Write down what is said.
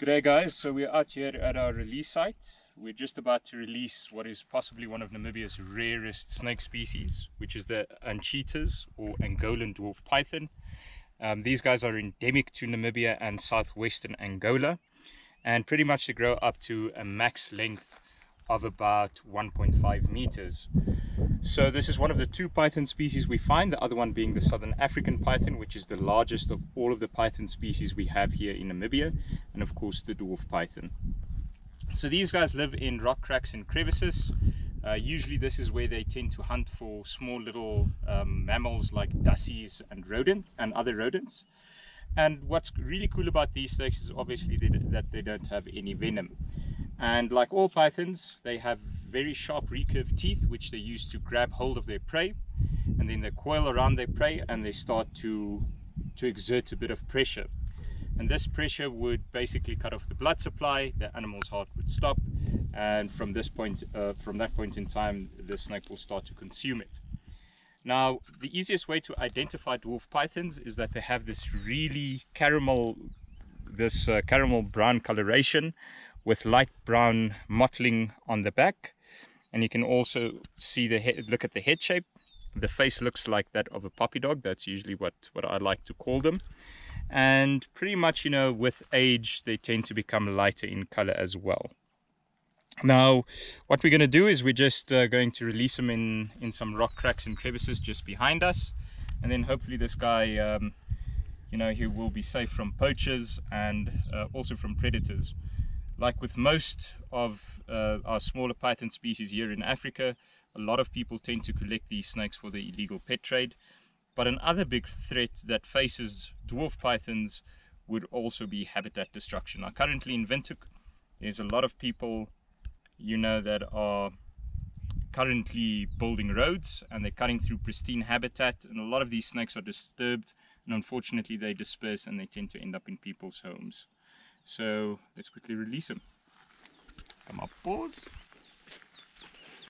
G'day guys, so we're out here at our release site. We're just about to release what is possibly one of Namibia's rarest snake species, which is the Anchieta's or Angolan dwarf python. Um, these guys are endemic to Namibia and southwestern Angola and pretty much they grow up to a max length of about 1.5 meters. So this is one of the two python species we find, the other one being the southern African python, which is the largest of all of the python species we have here in Namibia, and of course the dwarf python. So these guys live in rock cracks and crevices. Uh, usually this is where they tend to hunt for small little um, mammals like dassies and rodents and other rodents. And what's really cool about these snakes is obviously that they don't have any venom. And like all pythons, they have very sharp recurved teeth, which they use to grab hold of their prey. And then they coil around their prey and they start to, to exert a bit of pressure. And this pressure would basically cut off the blood supply, the animal's heart would stop. And from this point, uh, from that point in time, the snake will start to consume it. Now, the easiest way to identify dwarf pythons is that they have this really caramel, this uh, caramel brown coloration with light brown mottling on the back. And you can also see the head look at the head shape. The face looks like that of a puppy dog. That's usually what what i like to call them. And pretty much you know with age they tend to become lighter in color as well. Now what we're going to do is we're just uh, going to release them in in some rock cracks and crevices just behind us. And then hopefully this guy um, you know he will be safe from poachers and uh, also from predators like with most of uh, our smaller python species here in Africa, a lot of people tend to collect these snakes for the illegal pet trade. But another big threat that faces dwarf pythons would also be habitat destruction. Now currently in Windhoek, there's a lot of people, you know, that are currently building roads and they're cutting through pristine habitat and a lot of these snakes are disturbed and unfortunately they disperse and they tend to end up in people's homes. So let's quickly release him. Come up, pause.